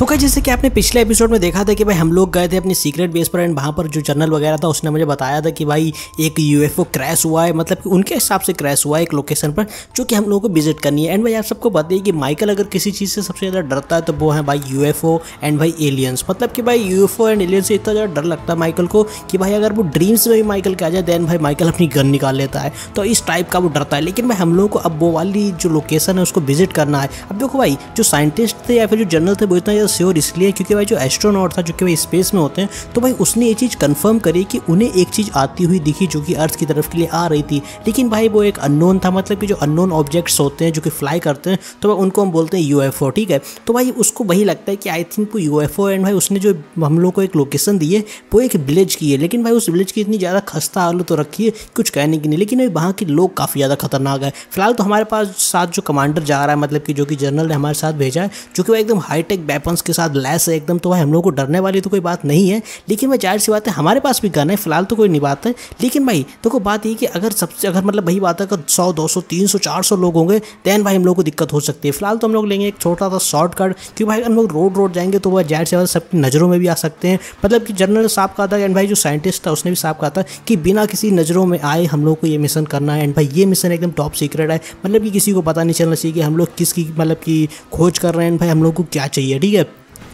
तो क्या जैसे कि आपने पिछले एपिसोड में देखा था कि भाई हम लोग गए थे अपनी सीक्रेट बेस पर एंड वहाँ पर जो जनरल वगैरह था, उसने मुझे बताया था कि भाई एक यूएफओ क्रैश हुआ है मतलब कि उनके हिसाब से क्रैश हुआ है एक लोकेशन पर, जो कि हम लोगों को विज़िट करनी है। एंड भाई आप सबको बताइए कि माइकल अगर किसी चीज़ से सबसे ज़्यादा डरता है तो वो है भाई यू एंड भाई एलियंस मतलब कि भाई यूएफओ एंड एलियंस से इतना ज़्यादा डर लगता है माइकल को कि भाई अगर वो ड्रीम्स में भी माइकल के आ जाए देन भाई माइकल अपनी गन निकाल लेता है। तो इस टाइप का वो डरता है। लेकिन भाई हम लोगों को अब वो वाली जो लोकेशन है, उसको विज़िट करना है। अब देखो भाई, जो साइंटिस्ट थे या फिर जो जनरल थे, वो इतना श्योर इसलिए क्योंकि भाई जो एस्ट्रोनॉट था, जो कि भाई स्पेस में होते हैं तो भाई उसने ये चीज़ कंफर्म करी कि उन्हें एक चीज़ आती हुई दिखी जो कि अर्थ की तरफ़ के लिए आ रही थी। लेकिन भाई वो एक अननोन था मतलब कि जो अननोन ऑब्जेक्ट्स होते हैं, जो कि फ्लाई करते हैं तो भाई उनको हम बोलते हैं यू ठीक है? तो भाई उसको वही लगता है कि आई थिंक वो यू एंड भाई उसने जो हम लोग को एक लोकेशन दी है, वो एक विलेज की है। लेकिन भाई उस विलेज की इतनी ज़्यादा खस्ता हालत तो रखी है, कुछ कहने की नहीं। लेकिन भाई वहाँ के लोग काफ़ी ज़्यादा खतरनाक है। फ़िलहाल तो हमारे पास साथ जो कमांडर जा रहा है मतलब कि जो कि जनरल ने हमारे साथ भेजा है, जो कि वो एकदम हाईटेक वेपन्स के साथ लैस है एकदम तो भाई हम लोग को डरने वाली तो कोई बात नहीं है, लेकिन भाई ज़ाहिर सी बात है, हमारे पास भी गन है, फ़िलहाल तो कोई नहीं बात है। लेकिन भाई, देखो तो बात ये कि अगर सबसे, अगर मतलब वही बात है, अगर सौ, दो सौ, तीन सौ, चार सौ लोग होंगे दैन भाई हम लोग को दिक्कत हो सकती है। फ़िलहाल तो हम लोग लेंगे एक छोटा सा शॉर्ट कट क्योंकि भाई हम लोग रोड रोड जाएँगे तो वह ज़ाहिर सी बात सबकी नज़रों में भी आ सकते हैं। मतलब कि जनरल साहब कहा था एंड भाई जो साइंटिस्ट था, उसने भी साफ़ कहा था कि बिना किसी नज़रों में आए हम लोग को ये मिशन करना है। एंड भाई ये मिशन एकदम टॉप सीक्रेट है। मतलब कि किसी को पता नहीं चलना चाहिए कि हम लोग किसकी मतलब कि खोज कर रहे हैं भाई हम लोग को क्या चाहिए, ठीक है?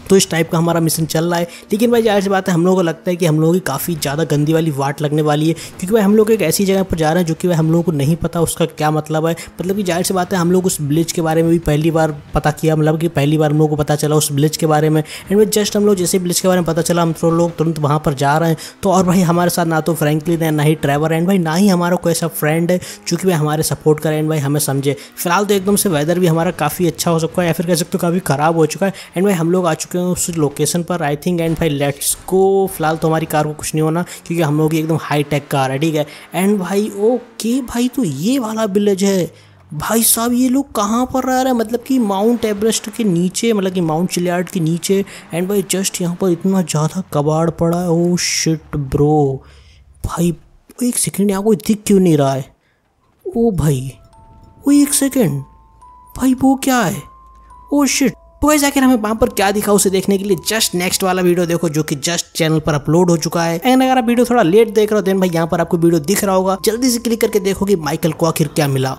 तो इस टाइप का हमारा मिशन चल रहा है। लेकिन भाई, ज़ाहिर सी बात है, हम लोगों को लगता है कि हम लोगों की काफ़ी ज़्यादा गंदी वाली वाट लगने वाली है, क्योंकि भाई, हम लोग एक ऐसी जगह पर जा रहे हैं जो कि भाई, हम लोगों को नहीं पता उसका क्या मतलब है। मतलब कि ज़ाहिर सी बात है, हम लोग उस ब्लिज के बारे में भी पहली बार पता किया मतलब कि पहली बार हम लोग को पता चला उस ब्लिज के बारे में। एंड भाई जस्ट हम लोग जैसे ब्लिज के बारे में पता चला, हम तो लोग तुरंत वहाँ पर जा रहे हैं। तो और भाई, हमारे साथ ना तो फ्रेंकलिन है, ना ही ट्रैवर एंड भाई, ना ही हमारा कोई ऐसा फ्रेंड है जो कि भाई, हमारे सपोर्ट करें एंड भाई, हमें समझे। फ़िलहाल तो एकदम से वेदर भी हमारा काफ़ी अच्छा हो सकता है, या फिर कह सकते हो काफ़ी ख़राब हो चुका है। एंड भाई, हम लोग आ चुके उस लोकेशन पर आई थिंक एंड भाई लेट्स को फ़िलहाल तो हमारी कार को कुछ नहीं होना, क्योंकि हम लोग की एकदम हाई टेक कार है, ठीक है? एंड भाई ओके भाई तो ये वाला विलेज है। भाई साहब, ये लोग कहाँ पर रह रहे हैं? मतलब कि माउंट एवरेस्ट के नीचे मतलब कि माउंट चिलियार्ड के नीचे। एंड भाई जस्ट यहाँ पर इतना ज़्यादा कबाड़ पड़ा है। ओ शिट ब्रो भाई, एक सेकेंड यहाँ कोई दिख क्यों नहीं रहा है? ओ भाई वो एक सेकेंड भाई, वो क्या है? ओ शिट तो वैसे आखिर हमें वहाँ पर क्या दिखा उसे देखने के लिए जस्ट नेक्स्ट वाला वीडियो देखो, जो कि जस्ट चैनल पर अपलोड हो चुका है। एंड अगर आप वीडियो थोड़ा लेट देख रहे हो देन भाई यहाँ पर आपको वीडियो दिख रहा होगा। जल्दी से क्लिक करके देखो कि माइकल को आखिर क्या मिला।